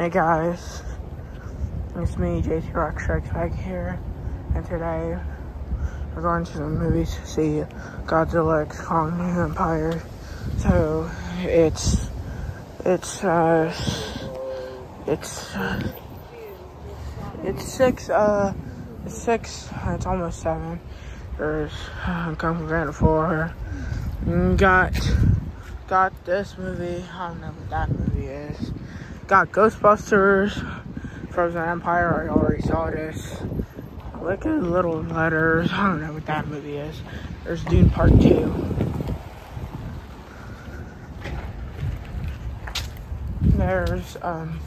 Hey guys, it's me, JT Rock Strikes Back here, and today we're going to the movies to see Godzilla X Kong New Empire. So it's it's uh it's uh, it's six uh it's six it's almost seven. There's uh, Kung Fu Panda four. Got got this movie. I don't know what that movie is. Got Ghostbusters, Frozen Empire. I already saw this. Look at little letters. I don't know what that movie is. There's Dune Part 2. There's um,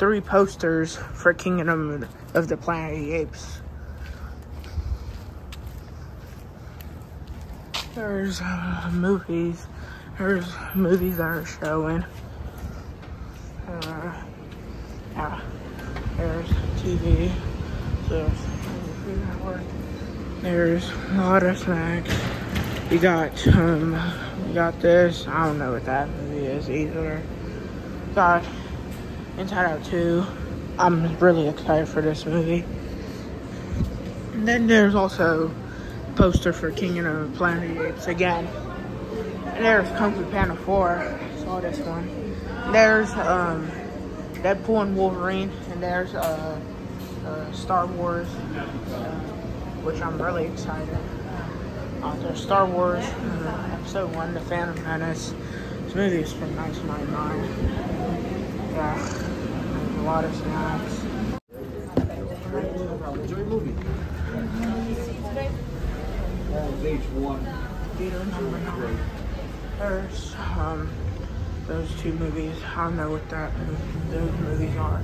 three posters for Kingdom of the Planet of the Apes. There's uh, movies. There's movies that are showing. Uh, yeah, there's TV. So there's a lot of snacks. You got um, you got this. I don't know what that movie is either. Got Inside Out 2. I'm really excited for this movie. And then there's also poster for King of the Planet Apes again. And there's Kung Fu Panda 4. Saw this one. There's um, Deadpool and Wolverine, and there's uh, uh, Star Wars, uh, which I'm really excited. Uh, there's Star Wars uh, Episode 1, The Phantom Menace. This movie is from 1999. Yeah, a lot of snacks. Enjoy movie. Theater number nine. There's um, those two movies. I don't know what that those movies are.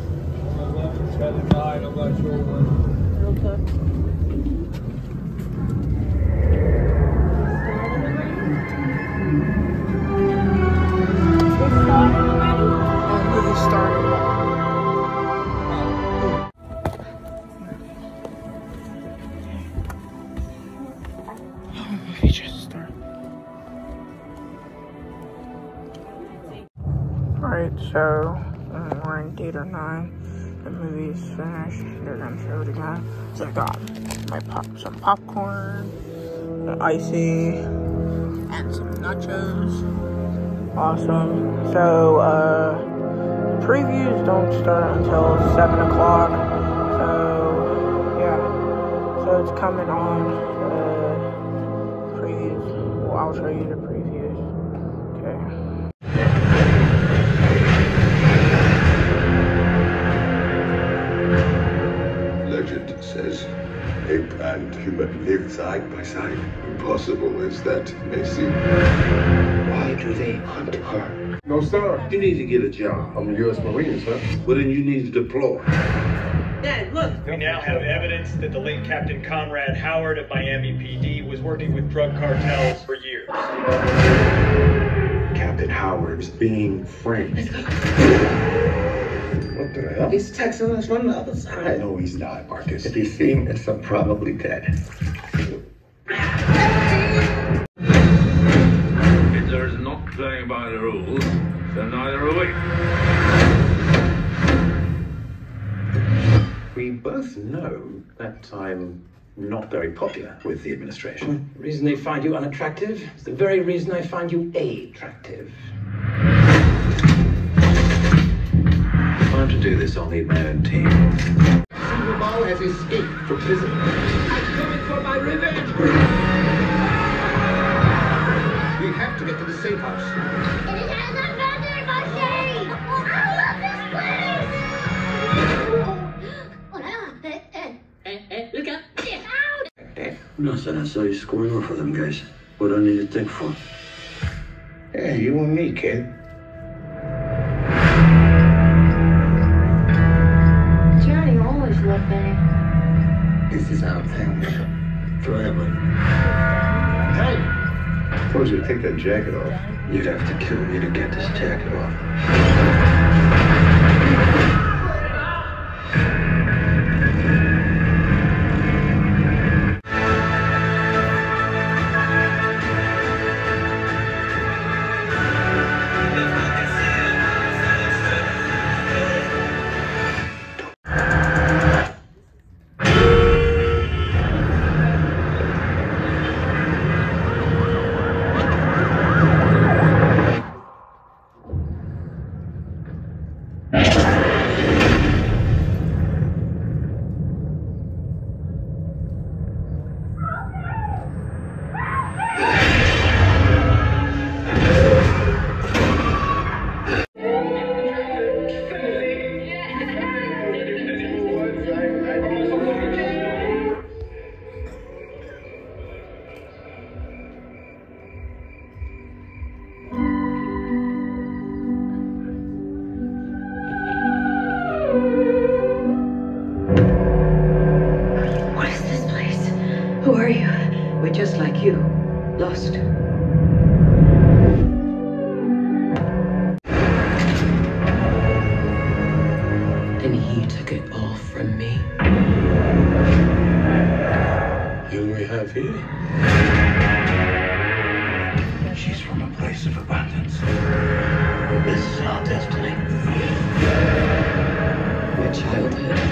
Alright, so we're in theater nine. The movie's finished. They're gonna show it again. So I got my pop some popcorn, an icy, and some nachos. Awesome. So uh previews don't start until seven o'clock. So yeah. So it's coming on uh previews. Well I'll show you the previews. And human live side by side. Impossible as that may seem. Why do they hunt her? No, sir. You need to get a job. I'm a U.S. Marine, sir. Well, then you need to deploy. Dad, look. We now have evidence that the late Captain Conrad Howard of Miami PD was working with drug cartels for years. Captain Howard's being framed. What the hell? He's texting us from the other side. No, he's not, Marcus. If he's seeing this, I'm probably dead. Hitler's not playing by the rules, so neither are we. We both know that I'm not very popular with the administration. The reason they find you unattractive is the very reason I find you attractive. If I'm to do this, I'll need my own team. Silverball has escaped from prison. I'm coming for my revenge. We have to get to the safe house. Nothing, I love this place! Not that I saw you scoring off with them guys. What do I need to think for? Yeah, you and me, kid. This is our family. Forever. Hey! Suppose you take that jacket off. You'd have to kill me to get this jacket off. You lost. And he took it all from me. Who we have here? She's from a place of abundance. This is our destiny. My childhood.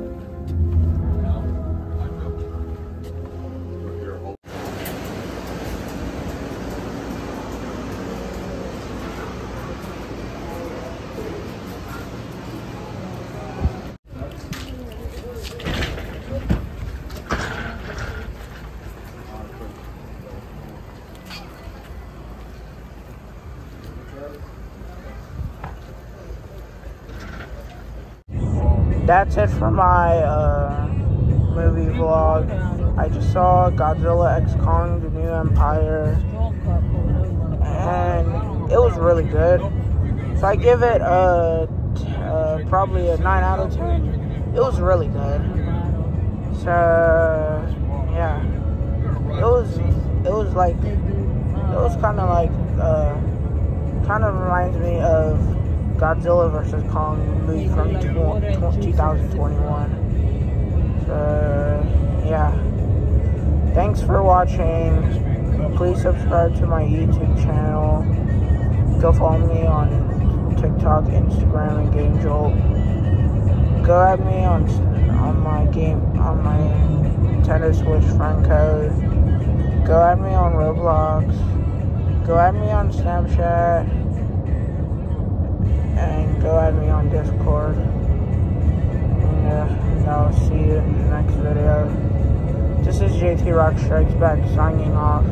That's it for my uh, movie vlog. I just saw Godzilla X Kong: The New Empire, and it was really good. So I give it a t- uh, probably a nine out of ten. It was really good. So yeah, it was it was like it was kind of like uh, kind of reminds me of Godzilla vs Kong movie from tw- tw- 2021. So yeah, thanks for watching. Please subscribe to my YouTube channel. Go follow me on TikTok, Instagram, and Game Jolt. Go at me on on my game on my Nintendo Switch friend code. Go at me on Roblox. Go at me on Snapchat. And go at me on Discord. And, uh, I'll see you in the next video. This is JT Rock Strikes Back signing off.